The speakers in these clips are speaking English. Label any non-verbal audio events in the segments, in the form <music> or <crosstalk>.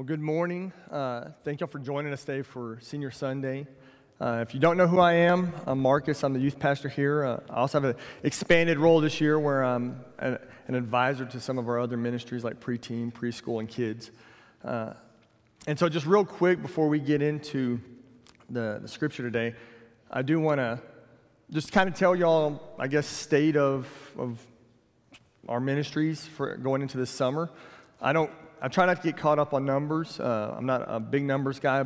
Well, good morning. Uh, thank y'all for joining us today for Senior Sunday. Uh, if you don't know who I am, I'm Marcus. I'm the youth pastor here. Uh, I also have an expanded role this year where I'm a, an advisor to some of our other ministries like preteen, preschool, and kids. Uh, and so, just real quick before we get into the, the scripture today, I do want to just kind of tell y'all, I guess, state of, of our ministries for going into this summer. I don't I try not to get caught up on numbers. Uh, I'm not a big numbers guy,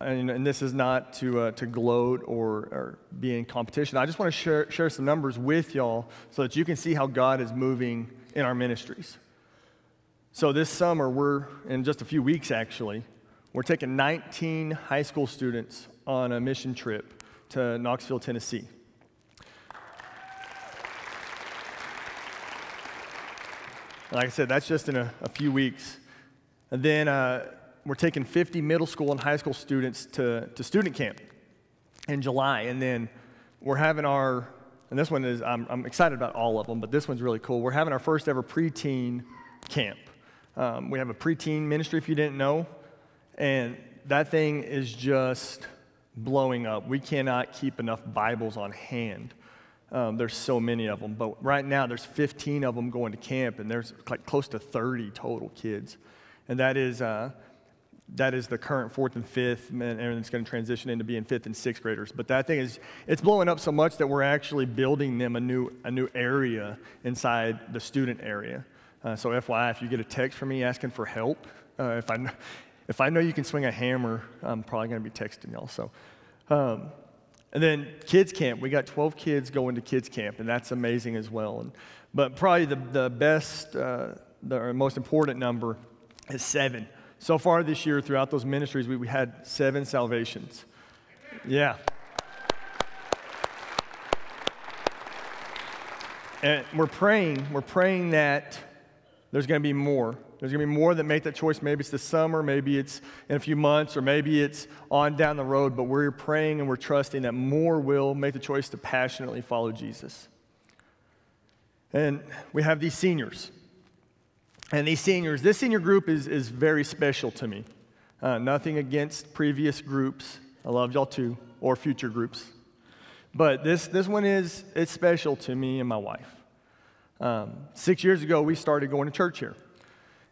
and, and this is not to, uh, to gloat or, or be in competition. I just want to share, share some numbers with y'all so that you can see how God is moving in our ministries. So this summer, we're, in just a few weeks actually, we're taking 19 high school students on a mission trip to Knoxville, Tennessee. Like I said, that's just in a, a few weeks. And then uh, we're taking 50 middle school and high school students to, to student camp in July. And then we're having our, and this one is, I'm, I'm excited about all of them, but this one's really cool. We're having our first ever preteen camp. Um, we have a preteen ministry, if you didn't know, and that thing is just blowing up. We cannot keep enough Bibles on hand. Um, there's so many of them, but right now there's 15 of them going to camp, and there's like close to 30 total kids, and that is uh, that is the current fourth and fifth, and it's going to transition into being fifth and sixth graders. But that thing is it's blowing up so much that we're actually building them a new a new area inside the student area. Uh, so FYI, if you get a text from me asking for help, uh, if I if I know you can swing a hammer, I'm probably going to be texting y'all. So. Um, and then kids camp, we got 12 kids going to kids camp, and that's amazing as well. And, but probably the, the best, uh, the most important number is seven. So far this year, throughout those ministries, we, we had seven salvations. Yeah. And we're praying, we're praying that there's going to be more. There's going to be more that make that choice. Maybe it's this summer, maybe it's in a few months, or maybe it's on down the road. But we're praying and we're trusting that more will make the choice to passionately follow Jesus. And we have these seniors. And these seniors, this senior group is, is very special to me. Uh, nothing against previous groups. I love y'all too, or future groups. But this, this one is it's special to me and my wife. Um, six years ago, we started going to church here.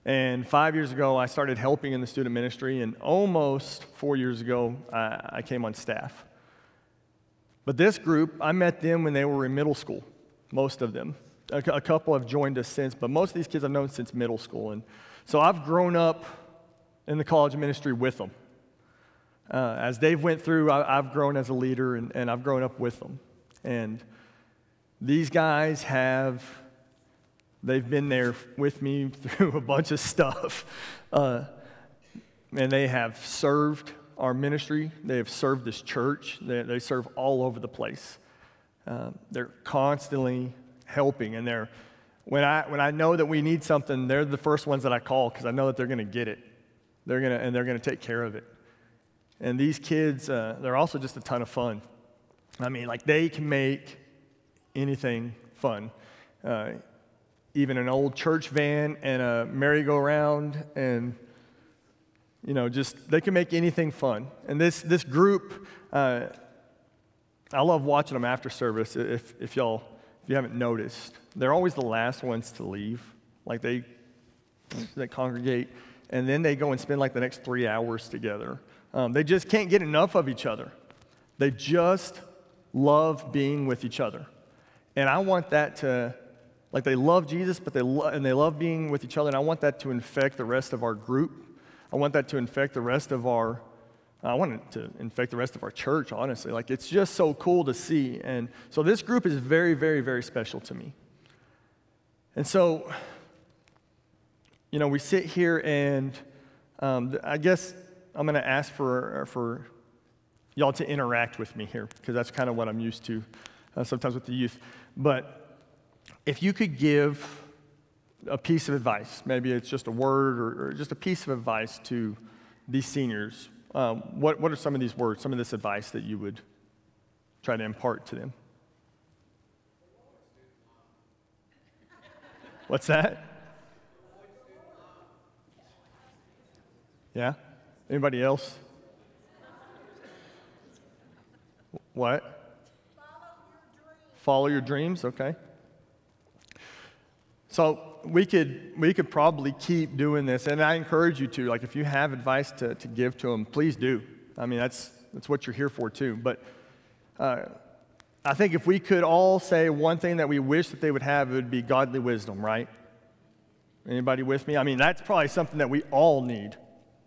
And five years ago, I started helping in the student ministry, and almost four years ago, I, I came on staff. But this group, I met them when they were in middle school, most of them. A, a, couple have joined us since, but most of these kids I've known since middle school. And so I've grown up in the college ministry with them. Uh, as they've went through, I, have grown as a leader, and, and I've grown up with them. And these guys have They've been there with me through a bunch of stuff. Uh, and they have served our ministry, they have served this church, they, they serve all over the place. Uh, they're constantly helping, and they're when I when I know that we need something, they're the first ones that I call because I know that they're going to get it. They're gonna and they're going to take care of it. And these kids, uh, they're also just a ton of fun. I mean, like they can make anything fun. Uh, even an old church van and a merry-go-round and you know just they can make anything fun. And this this group uh, i love watching them after service if, if y'all if you haven't noticed. They're always the last ones to leave. Like they they congregate and then they go and spend like the next three hours together. Um, they just can't get enough of each other. They just love being with each other. And i want that to like they love Jesus, but they lo- and they love being with each other. And I want that to infect the rest of our group. I want that to infect the rest of our. I want it to infect the rest of our church. Honestly, like it's just so cool to see. And so this group is very, very, very special to me. And so, you know, we sit here and um, I guess I'm going to ask for for y'all to interact with me here because that's kind of what I'm used to uh, sometimes with the youth. But if you could give a piece of advice, maybe it's just a word or, or just a piece of advice to these seniors, um, what, what are some of these words, some of this advice that you would try to impart to them? What's that? Yeah? Anybody else? What? Follow your dreams, okay. So we could, we could probably keep doing this, and I encourage you to. Like, if you have advice to, to give to them, please do. I mean, that's, that's what you're here for, too. But uh, I think if we could all say one thing that we wish that they would have, it would be godly wisdom, right? Anybody with me? I mean, that's probably something that we all need,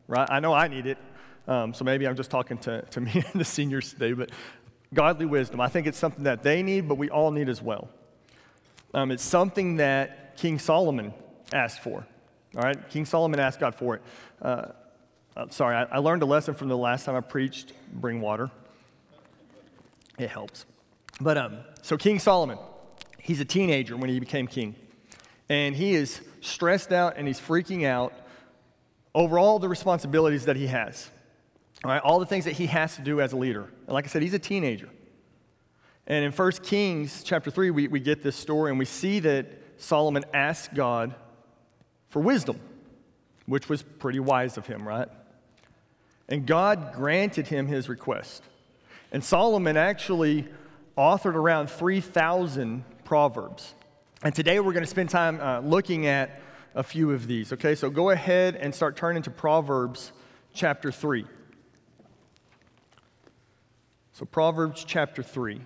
right? I know I need it. Um, so maybe I'm just talking to, to <laughs> me and the seniors today, but godly wisdom. I think it's something that they need, but we all need as well. Um, it's something that King Solomon asked for. All right, King Solomon asked God for it. Uh, uh, sorry, I, I learned a lesson from the last time I preached bring water. It helps. But um, so King Solomon, he's a teenager when he became king. And he is stressed out and he's freaking out over all the responsibilities that he has. All right, all the things that he has to do as a leader. And like I said, he's a teenager. And in 1 Kings chapter 3, we, we get this story and we see that Solomon asked God for wisdom, which was pretty wise of him, right? And God granted him his request. And Solomon actually authored around 3,000 proverbs. And today we're going to spend time uh, looking at a few of these. Okay, so go ahead and start turning to Proverbs chapter 3. So, Proverbs chapter 3.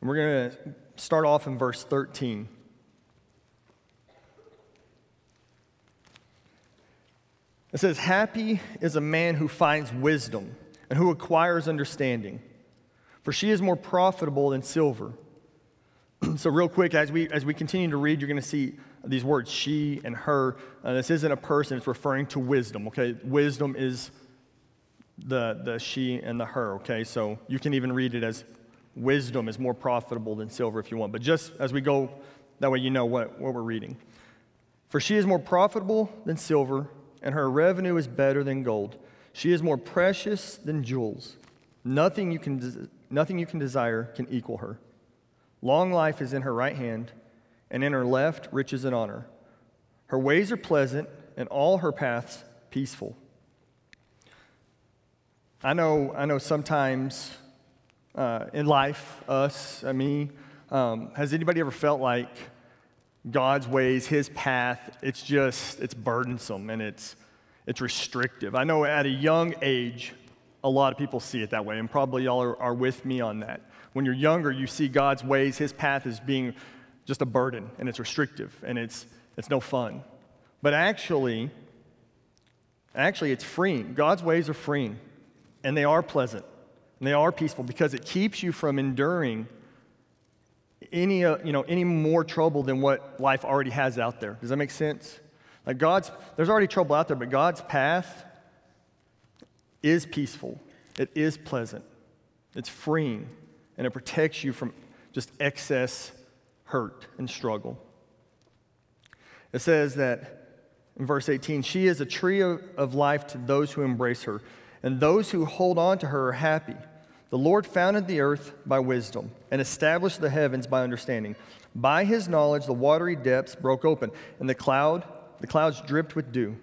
And we're going to start off in verse 13. It says, Happy is a man who finds wisdom and who acquires understanding, for she is more profitable than silver. <clears throat> so, real quick, as we, as we continue to read, you're going to see these words, she and her. Uh, this isn't a person, it's referring to wisdom, okay? Wisdom is the, the she and the her, okay? So, you can even read it as wisdom is more profitable than silver if you want. But just as we go, that way you know what, what we're reading. For she is more profitable than silver and her revenue is better than gold. She is more precious than jewels. Nothing you can, nothing you can desire can equal her. Long life is in her right hand, and in her left, riches and honor. Her ways are pleasant, and all her paths peaceful. I know, I know sometimes uh, in life, us, I me, um, has anybody ever felt like God's ways, his path, it's just, it's burdensome and it's, it's restrictive. I know at a young age, a lot of people see it that way, and probably y'all are, are with me on that. When you're younger, you see God's ways, his path as being just a burden and it's restrictive and it's, it's no fun. But actually, actually, it's freeing. God's ways are freeing and they are pleasant and they are peaceful because it keeps you from enduring any, uh, you know, any more trouble than what life already has out there. Does that make sense? Like God's, there's already trouble out there, but God's path is peaceful. It is pleasant. It's freeing, and it protects you from just excess hurt and struggle. It says that in verse 18, she is a tree of, of life to those who embrace her, and those who hold on to her are happy. The Lord founded the earth by wisdom and established the heavens by understanding. By his knowledge, the watery depths broke open, and the cloud, the clouds dripped with dew.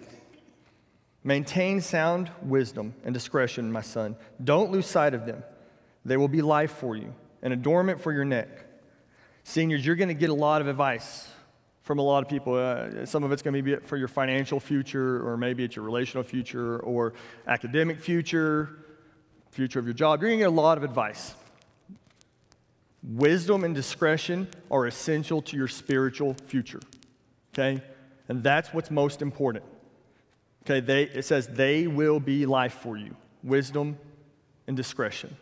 Maintain sound wisdom and discretion, my son. Don't lose sight of them. They will be life for you, an adornment for your neck. Seniors, you're going to get a lot of advice from a lot of people. Uh, some of it's going to be for your financial future, or maybe it's your relational future, or academic future future of your job, you're going to get a lot of advice. Wisdom and discretion are essential to your spiritual future. Okay? And that's what's most important. Okay, they, it says they will be life for you. Wisdom and discretion.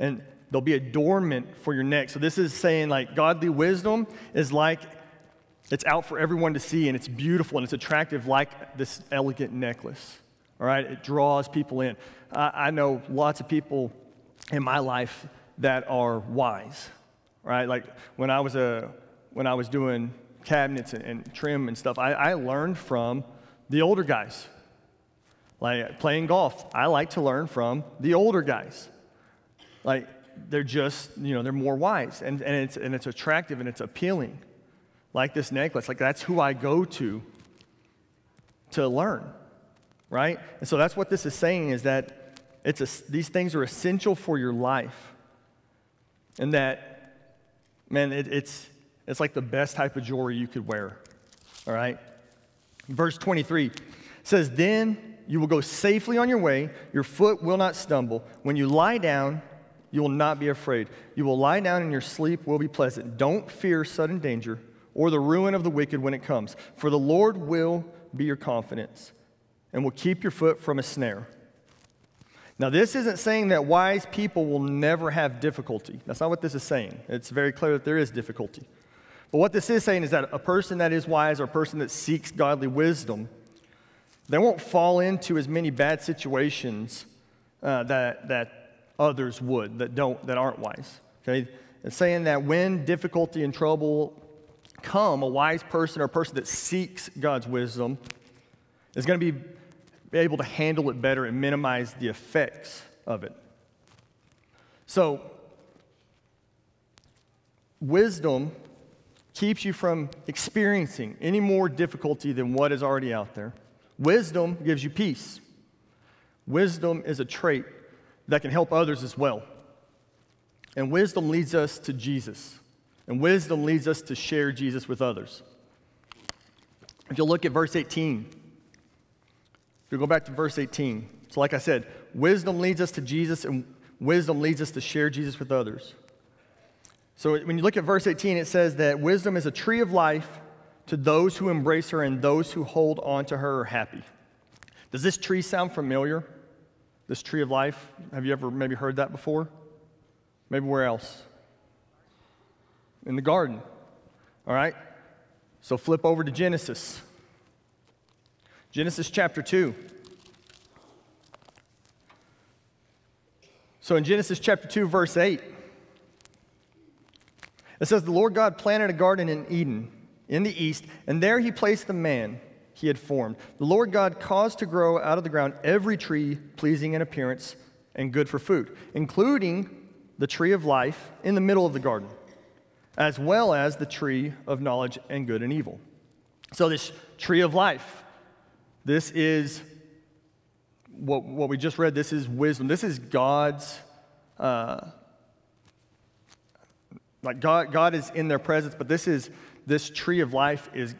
And there'll be adornment for your neck. So this is saying like godly wisdom is like it's out for everyone to see and it's beautiful and it's attractive like this elegant necklace. All right, it draws people in. I know lots of people in my life that are wise, right? Like when I was a when I was doing cabinets and, and trim and stuff, I, I learned from the older guys. Like playing golf, I like to learn from the older guys. Like they're just, you know, they're more wise. And, and, it's, and it's attractive and it's appealing. Like this necklace. Like that's who I go to to learn, right? And so that's what this is saying is that it's a, these things are essential for your life. And that, man, it, it's, it's like the best type of jewelry you could wear, all right? Verse 23 says, Then you will go safely on your way, your foot will not stumble. When you lie down, you will not be afraid. You will lie down and your sleep will be pleasant. Don't fear sudden danger or the ruin of the wicked when it comes, for the Lord will be your confidence and will keep your foot from a snare. Now, this isn't saying that wise people will never have difficulty. That's not what this is saying. It's very clear that there is difficulty. But what this is saying is that a person that is wise or a person that seeks godly wisdom, they won't fall into as many bad situations uh, that, that others would that don't that aren't wise. Okay? It's saying that when difficulty and trouble come, a wise person or a person that seeks God's wisdom is going to be able to handle it better and minimize the effects of it. So, wisdom keeps you from experiencing any more difficulty than what is already out there. Wisdom gives you peace. Wisdom is a trait that can help others as well. And wisdom leads us to Jesus. And wisdom leads us to share Jesus with others. If you look at verse 18, if you go back to verse 18, so like I said, wisdom leads us to Jesus and wisdom leads us to share Jesus with others. So when you look at verse 18, it says that wisdom is a tree of life to those who embrace her and those who hold on to her are happy. Does this tree sound familiar? This tree of life? Have you ever maybe heard that before? Maybe where else? in the garden. All right? So flip over to Genesis. Genesis chapter 2. So in Genesis chapter 2, verse 8, it says, The Lord God planted a garden in Eden in the east, and there he placed the man he had formed. The Lord God caused to grow out of the ground every tree pleasing in appearance and good for food, including the tree of life in the middle of the garden as well as the tree of knowledge and good and evil. So, this tree of life, this is what, what we just read, this is wisdom. This is God's, uh, like God, God is in their presence, but this is, this tree of life is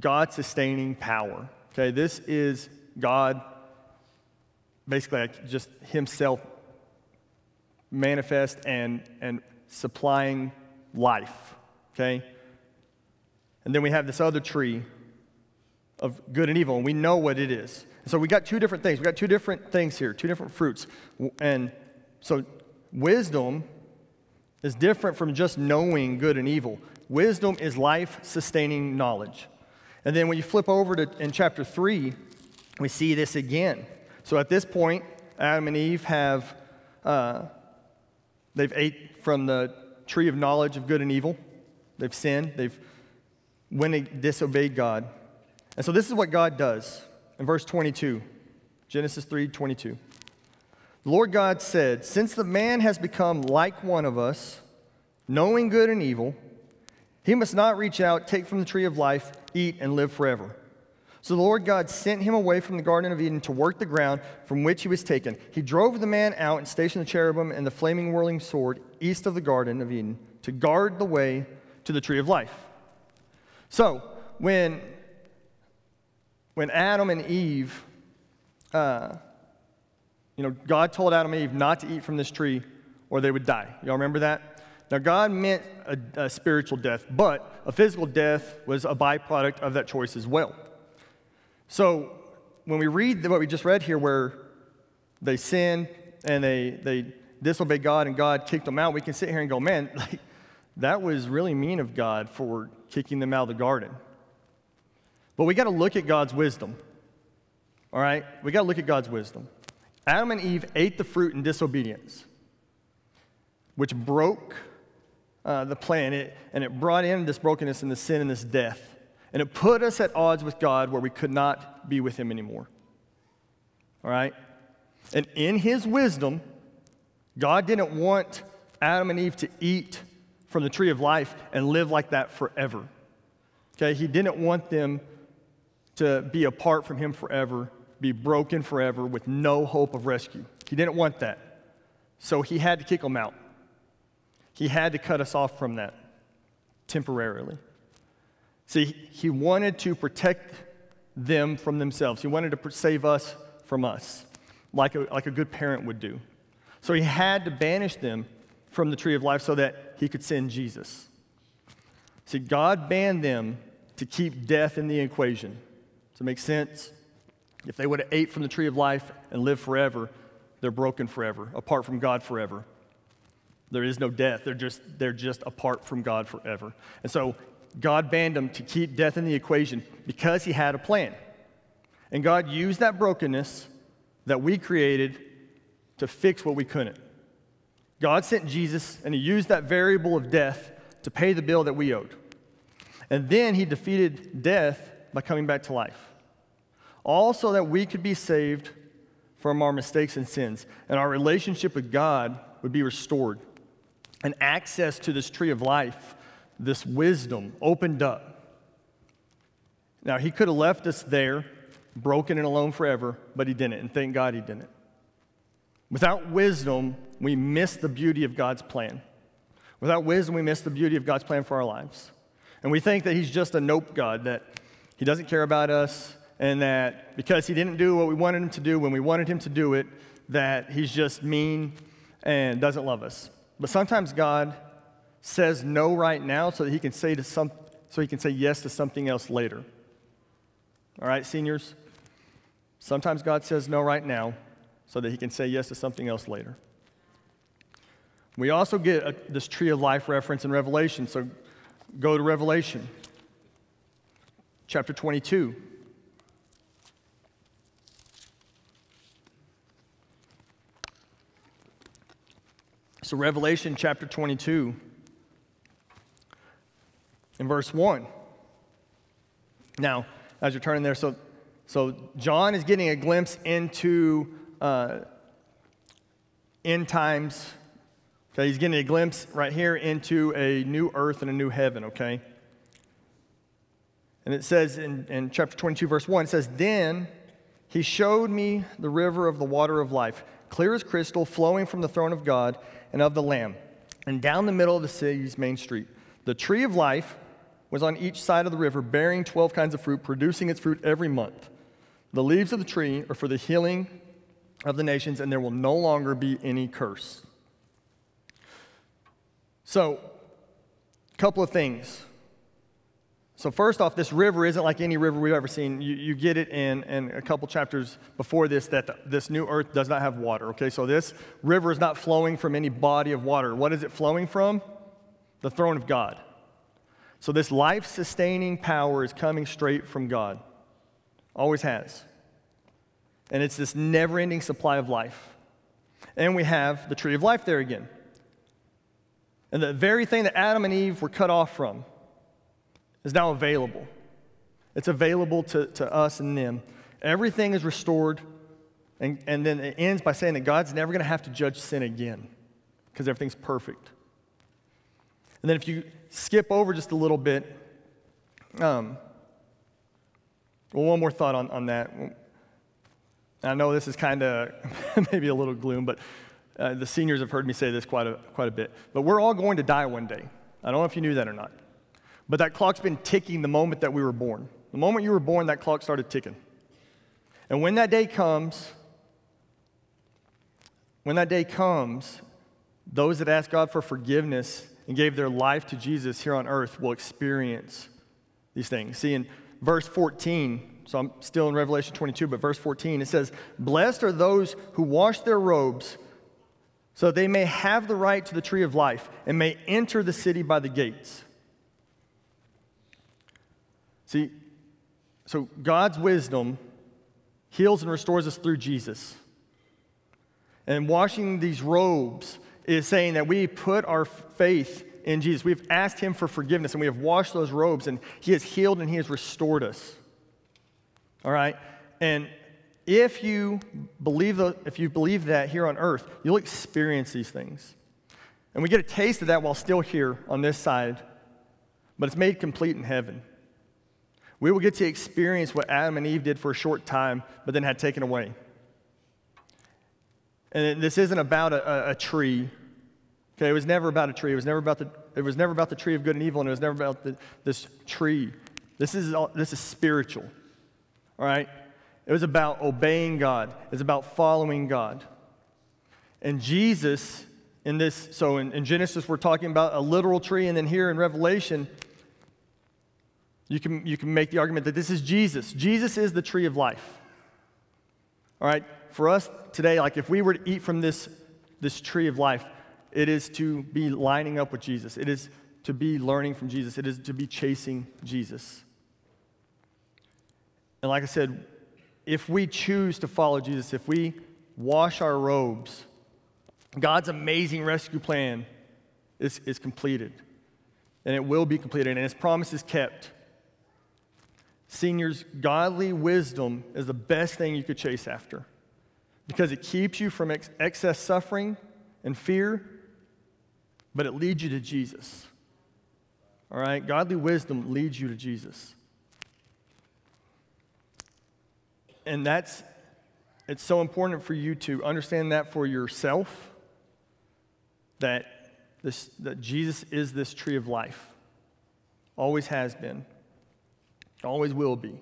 God sustaining power. Okay, this is God basically like just Himself manifest and, and supplying life, okay? And then we have this other tree of good and evil, and we know what it is. so we got two different things. We got two different things here, two different fruits. And so wisdom is different from just knowing good and evil. Wisdom is life sustaining knowledge. And then when you flip over to in chapter 3, we see this again. So at this point, Adam and Eve have, uh, they've ate from the tree of knowledge of good and evil. They've sinned. They've when they disobeyed God. And so this is what God does in verse 22, Genesis 3 22. The Lord God said, Since the man has become like one of us, knowing good and evil, he must not reach out, take from the tree of life, eat, and live forever. So the Lord God sent him away from the Garden of Eden to work the ground from which he was taken. He drove the man out and stationed the cherubim and the flaming whirling sword east of the Garden of Eden to guard the way to the tree of life. So when, when Adam and Eve, uh, you know, God told Adam and Eve not to eat from this tree or they would die. Y'all remember that? Now, God meant a, a spiritual death, but a physical death was a byproduct of that choice as well. So when we read what we just read here, where they sinned and they, they disobeyed God and God kicked them out, we can sit here and go, man, <laughs> like, that was really mean of God for kicking them out of the garden. But we got to look at God's wisdom. All right? We got to look at God's wisdom. Adam and Eve ate the fruit in disobedience, which broke uh, the plan, it, and it brought in this brokenness and this sin and this death. And it put us at odds with God where we could not be with Him anymore. All right? And in His wisdom, God didn't want Adam and Eve to eat from the tree of life and live like that forever. Okay, he didn't want them to be apart from him forever, be broken forever with no hope of rescue. He didn't want that. So he had to kick them out. He had to cut us off from that temporarily. See, he wanted to protect them from themselves. He wanted to save us from us, like a, like a good parent would do. So he had to banish them from the tree of life so that he could send Jesus. See, God banned them to keep death in the equation. Does it make sense? If they would have ate from the tree of life and lived forever, they're broken forever, apart from God forever. There is no death. They're just, they're just apart from God forever. And so God banned them to keep death in the equation because he had a plan. And God used that brokenness that we created to fix what we couldn't. God sent Jesus and he used that variable of death to pay the bill that we owed. And then he defeated death by coming back to life. All so that we could be saved from our mistakes and sins, and our relationship with God would be restored, and access to this tree of life, this wisdom, opened up. Now, he could have left us there, broken and alone forever, but he didn't, and thank God he didn't. Without wisdom, we miss the beauty of God's plan. Without wisdom, we miss the beauty of God's plan for our lives. And we think that He's just a nope God, that He doesn't care about us, and that because He didn't do what we wanted Him to do when we wanted Him to do it, that He's just mean and doesn't love us. But sometimes God says no right now so that He can say to some, so He can say yes to something else later. All right, seniors? Sometimes God says no right now so that He can say yes to something else later. We also get a, this tree of life reference in Revelation. So go to Revelation chapter 22. So, Revelation chapter 22, in verse 1. Now, as you're turning there, so, so John is getting a glimpse into uh, end times Okay, he's getting a glimpse right here into a new earth and a new heaven, okay? And it says in, in chapter 22, verse 1, it says, Then he showed me the river of the water of life, clear as crystal, flowing from the throne of God and of the Lamb, and down the middle of the city's main street. The tree of life was on each side of the river, bearing 12 kinds of fruit, producing its fruit every month. The leaves of the tree are for the healing of the nations, and there will no longer be any curse. So, a couple of things. So, first off, this river isn't like any river we've ever seen. You, you get it in, in a couple chapters before this that the, this new earth does not have water. Okay, so this river is not flowing from any body of water. What is it flowing from? The throne of God. So, this life sustaining power is coming straight from God. Always has. And it's this never ending supply of life. And we have the tree of life there again. And the very thing that Adam and Eve were cut off from is now available. It's available to, to us and them. Everything is restored. And, and then it ends by saying that God's never going to have to judge sin again because everything's perfect. And then if you skip over just a little bit, um, well, one more thought on, on that. I know this is kind of <laughs> maybe a little gloom, but uh, the seniors have heard me say this quite a, quite a bit. But we're all going to die one day. I don't know if you knew that or not. But that clock's been ticking the moment that we were born. The moment you were born, that clock started ticking. And when that day comes, when that day comes, those that ask God for forgiveness and gave their life to Jesus here on earth will experience these things. See, in verse 14, so I'm still in Revelation 22, but verse 14, it says, Blessed are those who wash their robes so they may have the right to the tree of life and may enter the city by the gates. See, so God's wisdom heals and restores us through Jesus. And washing these robes is saying that we put our faith in Jesus. We've asked Him for forgiveness and we have washed those robes and He has healed and He has restored us. All right? And if you believe, the, if you believe that here on earth, you'll experience these things. And we get a taste of that while still here on this side, but it's made complete in heaven. We will get to experience what Adam and Eve did for a short time, but then had taken away. And this isn't about a, a, a tree. Okay, it was never about a tree. It was never about the, it was never about the tree of good and evil, and it was never about the, this tree. This is, all, this is spiritual. All right? It was about obeying God. It's about following God. And Jesus, in this, so in, in Genesis, we're talking about a literal tree, and then here in Revelation, you can, you can make the argument that this is Jesus. Jesus is the tree of life. All right? For us today, like if we were to eat from this, this tree of life, it is to be lining up with Jesus. It is to be learning from Jesus. It is to be chasing Jesus. And like I said, if we choose to follow Jesus, if we wash our robes, God's amazing rescue plan is, is completed. And it will be completed, and his promise is kept. Seniors, godly wisdom is the best thing you could chase after because it keeps you from ex- excess suffering and fear, but it leads you to Jesus. All right? Godly wisdom leads you to Jesus. And that's, it's so important for you to understand that for yourself that, this, that Jesus is this tree of life, always has been. Always will be.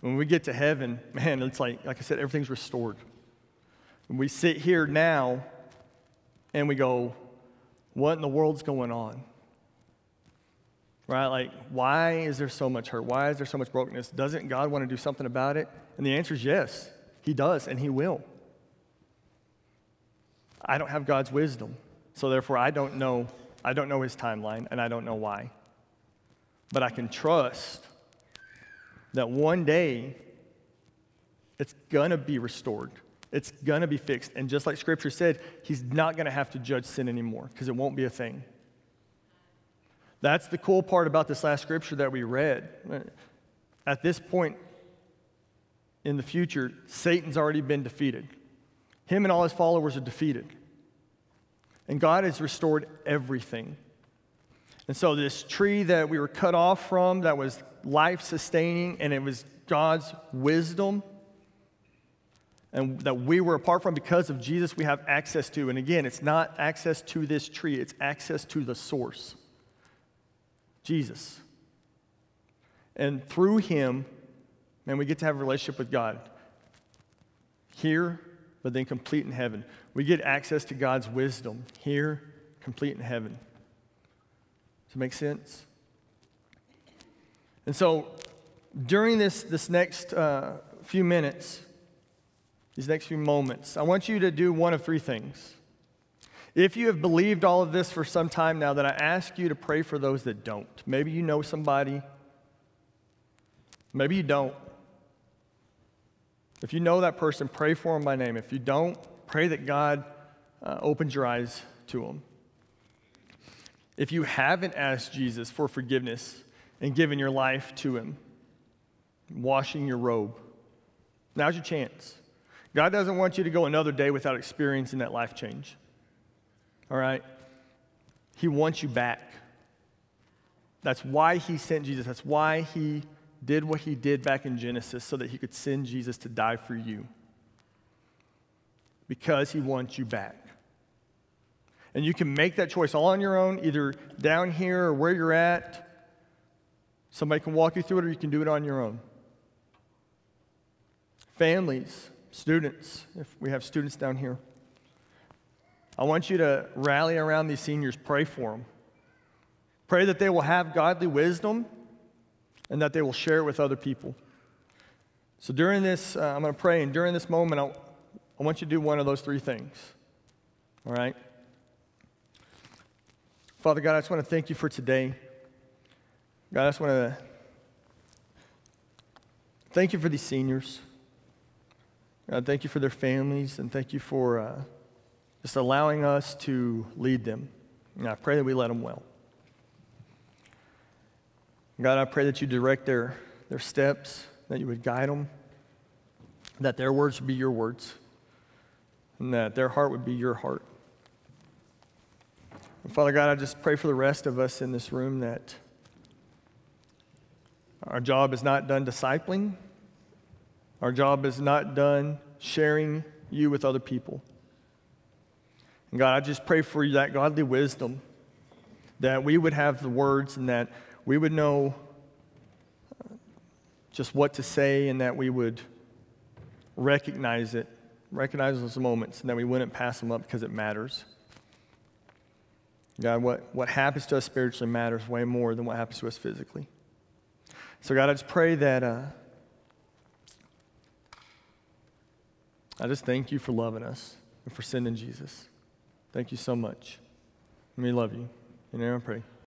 When we get to heaven, <laughs> man, it's like, like I said, everything's restored. We sit here now and we go, what in the world's going on? Right? Like, why is there so much hurt? Why is there so much brokenness? Doesn't God want to do something about it? And the answer is yes, He does, and He will. I don't have God's wisdom, so therefore I don't know. I don't know His timeline, and I don't know why. But I can trust that one day it's going to be restored. It's going to be fixed. And just like Scripture said, He's not going to have to judge sin anymore because it won't be a thing. That's the cool part about this last scripture that we read. At this point in the future, Satan's already been defeated. Him and all his followers are defeated. And God has restored everything. And so, this tree that we were cut off from, that was life sustaining, and it was God's wisdom, and that we were apart from because of Jesus, we have access to. And again, it's not access to this tree, it's access to the source Jesus. And through him, man, we get to have a relationship with God here, but then complete in heaven. We get access to God's wisdom here, complete in heaven. Does it make sense? And so during this, this next uh, few minutes, these next few moments, I want you to do one of three things. If you have believed all of this for some time now, then I ask you to pray for those that don't. Maybe you know somebody, maybe you don't. If you know that person, pray for them by name. If you don't, pray that God uh, opens your eyes to them. If you haven't asked Jesus for forgiveness and given your life to Him, washing your robe, now's your chance. God doesn't want you to go another day without experiencing that life change. All right? He wants you back. That's why he sent Jesus. That's why he did what he did back in Genesis, so that he could send Jesus to die for you. Because he wants you back. And you can make that choice all on your own, either down here or where you're at. Somebody can walk you through it, or you can do it on your own. Families, students, if we have students down here. I want you to rally around these seniors, pray for them. Pray that they will have godly wisdom and that they will share it with other people. So during this, uh, I'm going to pray, and during this moment, I'll, I want you to do one of those three things. All right? Father God, I just want to thank you for today. God, I just want to thank you for these seniors. God, thank you for their families, and thank you for. Uh, just allowing us to lead them. And I pray that we let them well. God, I pray that you direct their, their steps, that you would guide them, that their words would be your words, and that their heart would be your heart. Father God, I just pray for the rest of us in this room that our job is not done discipling, our job is not done sharing you with other people. And God, I just pray for you that godly wisdom, that we would have the words and that we would know uh, just what to say and that we would recognize it, recognize those moments, and that we wouldn't pass them up because it matters. God, what, what happens to us spiritually matters way more than what happens to us physically. So, God, I just pray that uh, I just thank you for loving us and for sending Jesus. Thank you so much. We love you. In your name I pray.